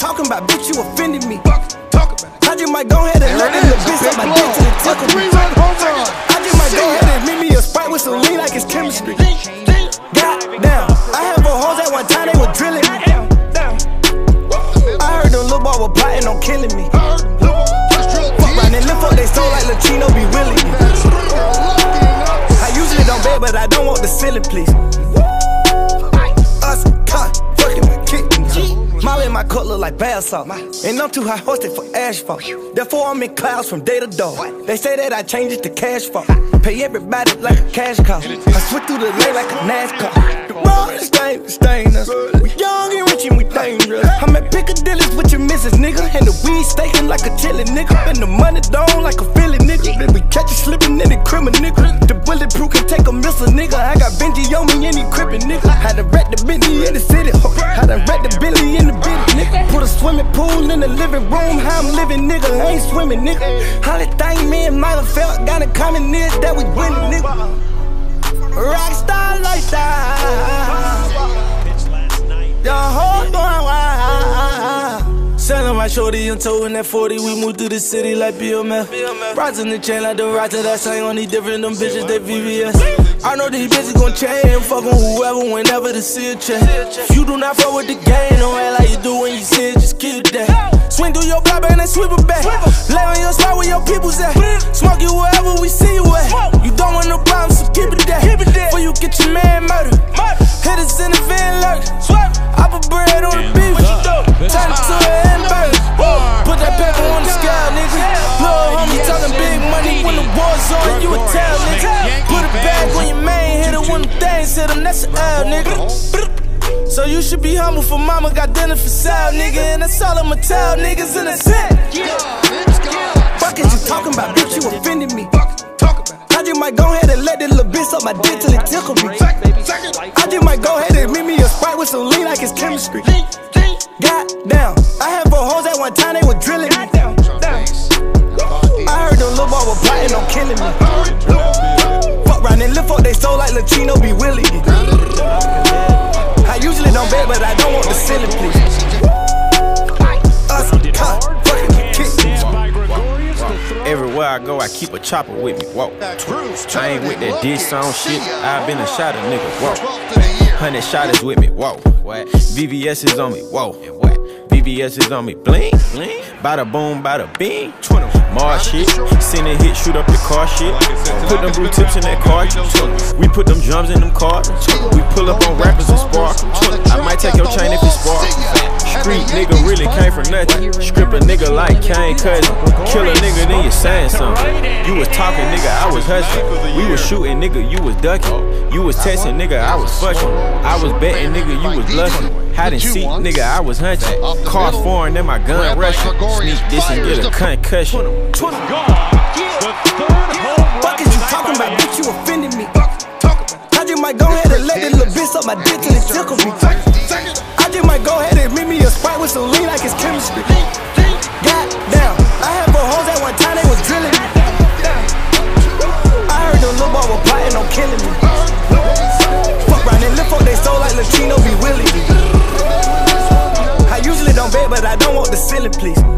talking about, bitch, you offended me. talk about I just might go ahead and let in the bitch up my dick till it tickle me. I just might go ahead and meet me a sprite with some lean like it's chemistry. Goddamn, I had four hoes at one time, they were drilling me. I heard them little boy were plotting on killing me. Fuck round and lift up they soul like Lachino be willing. I usually don't beg, but I don't want the ceiling, please. In my cup look like bath. And I'm too high hosted for asphalt. Therefore, I'm in clouds from day to door. They say that I change it to cash flow. Pay everybody like a cash cow. I switch through the lane like a NASCAR. The road is dangerous, dangerous. We young and rich and we dangerous. I'm at Piccadilly's with your missus, nigga. And the weed staking like a chili, nigga. And the money down like a Philly, nigga. Then we catch you slipping in the criminal, nigga. The bulletproof can take a missile, nigga. I got Benji on me and he crippin', nigga. Had to wreck the Bentley in the city. ho. Had to wreck the Bentley in the swimming pool in the living room. How I'm living, nigga. I ain't swimming, nigga. Holly thing me and Mila felt got in common is that we winning, nigga. My shorty and towing that 40. We moved through the city like BMF. Rising the chain like the rider that sang on these different them bitches, they VVS. I know these bitches gon' change, fuck on whoever, whenever the seal check. If you do not fuck with the game, don't act like you do when you see it, just keep that. Swing through your block and then sweep it back. Lay on your spot where your people's at. Smoke you wherever we see you at. You don't want no problems, so keep it that. Before you get your man murdered. Hit us in the van lurk. The things hit him. That's an L, nigga. So you should be humble for mama got dinner for sale, nigga. And that's all I'ma tell niggas in the set. Fuck is you talking about, bitch? You offended me. I just might go ahead and let that little bitch up my dick till it tickle me. I just might go ahead and meet me a sprite with some lean like it's chemistry. Goddamn, I had four hoes at one time, they were drilling me. I heard them little boy were plotting on killing me. Fuck they soul like Lachino be willing me. I usually don't beg, but I don't want the ceiling, please. Everywhere I go, I keep a chopper with me. Whoa. I ain't with that dish song shit. i been a shot of nigga. Whoa. Hundred shotters with me. Whoa. What? VVS is on me. Whoa. What? VVS is on me. Bling. Bling. Bada boom, bada bing. Mars shit. Send a hit, shoot up the car shit. Put them blue tips in that car. We put them drums in them cars. We pull up on rappers and spark. I might take your chain if it's spark. Street nigga really came from nothing. Strip a nigga like Kane cousin. Kill a nigga, then you saying something. You was talking, nigga, I was hustling. We was shooting, nigga, you was ducking. You was testing, nigga, I was fucking. I was betting, nigga, you was bluffing. Hide and nigga, I was hunting. Cars foreign, then my gun rushing. Sneak this and get a concussion. Fuck is you talking about, bitch? You offended me. I just might go ahead and let that little bitch up my dick till it tickle me might go ahead and meet me a spot with some lean like it's chemistry. Goddamn, I had four hoes at one time, they was drilling me. I heard them little boy was plotting on killing me. Fuck round and lift up they soul like Latino be Willie. I usually don't bet, but I don't want the ceiling, please.